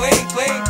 clean, clean.